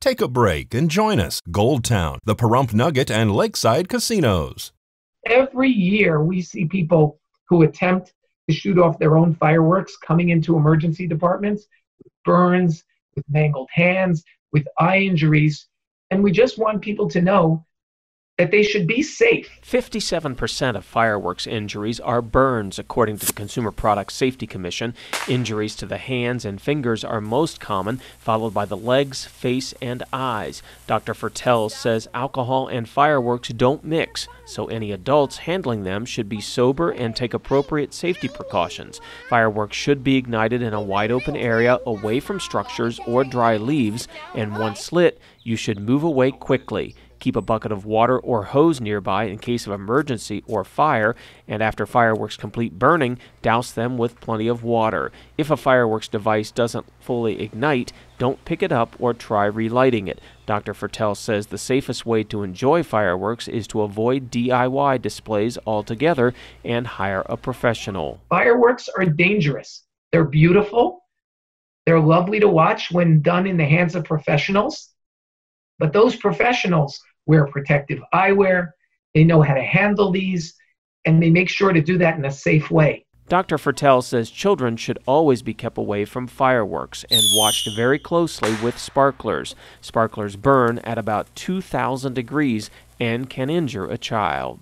Take a break and join us. Goldtown, the Pahrump Nugget, and Lakeside Casinos. Every year we see people who attempt to shoot off their own fireworks coming into emergency departments with burns, with mangled hands, with eye injuries. And we just want people to know that they should be safe. 57% of fireworks injuries are burns, according to the Consumer Product Safety Commission. Injuries to the hands and fingers are most common, followed by the legs, face, and eyes. Dr. Fertel says alcohol and fireworks don't mix, so any adults handling them should be sober and take appropriate safety precautions. Fireworks should be ignited in a wide open area away from structures or dry leaves, and once lit, you should move away quickly. Keep a bucket of water or hose nearby in case of emergency or fire, and after fireworks complete burning, douse them with plenty of water. If a fireworks device doesn't fully ignite, don't pick it up or try relighting it. Dr. Fertel says the safest way to enjoy fireworks is to avoid DIY displays altogether and hire a professional. Fireworks are dangerous. They're beautiful. They're lovely to watch when done in the hands of professionals. But those professionals wear protective eyewear, they know how to handle these, and they make sure to do that in a safe way. Dr. Fertel says children should always be kept away from fireworks and watched very closely with sparklers. Sparklers burn at about 2,000 degrees and can injure a child.